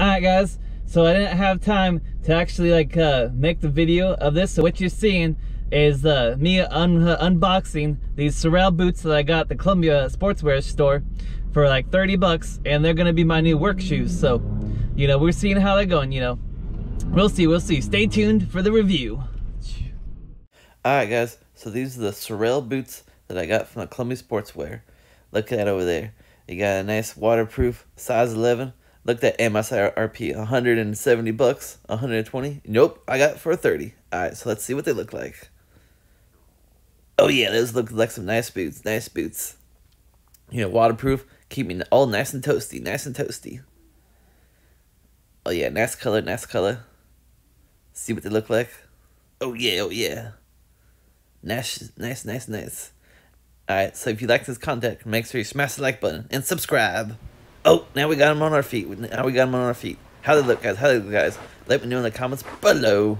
Alright guys, so I didn't have time to actually like uh, make the video of this. So what you're seeing is uh, me un uh, unboxing these Sorel boots that I got the Columbia Sportswear store for like 30 bucks and they're gonna be my new work shoes. So, you know, we're seeing how they're going, you know. We'll see, we'll see. Stay tuned for the review. Alright guys, so these are the Sorel boots that I got from the Columbia Sportswear. Look at that over there. You got a nice waterproof size 11 Looked at MSRP 170 bucks, 120. Nope, I got for 30. All right, so let's see what they look like. Oh yeah, those look like some nice boots. Nice boots. You know, waterproof, keep me all nice and toasty, nice and toasty. Oh yeah, nice color, nice color. See what they look like. Oh yeah, oh yeah. Nice, nice, nice, nice. Alright, so if you like this content, make sure you smash the like button and subscribe. Oh, now we got them on our feet. Now we got them on our feet. How they look, guys? How they look, guys? Let me know in the comments below.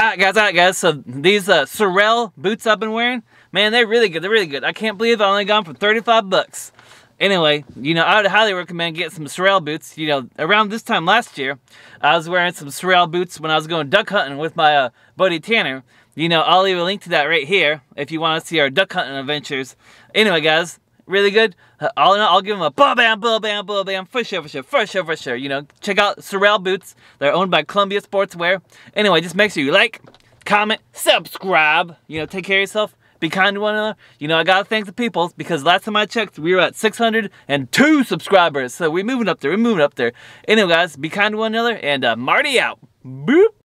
Alright, guys. Alright, guys. So these uh, Sorel boots I've been wearing, man, they're really good. They're really good. I can't believe I only got them for 35 bucks. Anyway, you know, I would highly recommend getting some Sorel boots. You know, around this time last year, I was wearing some Sorel boots when I was going duck hunting with my uh, buddy Tanner. You know, I'll leave a link to that right here if you want to see our duck hunting adventures. Anyway, guys, really good. Uh, all in all, I'll give them a bam, bam, bam, bam, bam, bam, for sure, for sure, for sure, for sure. You know, check out Sorel Boots. They're owned by Columbia Sportswear. Anyway, just make sure you like, comment, subscribe. You know, take care of yourself. Be kind to one another. You know, I gotta thank the people because last time I checked, we were at 602 subscribers. So we're moving up there. We're moving up there. Anyway, guys, be kind to one another. And uh, Marty out. Boop.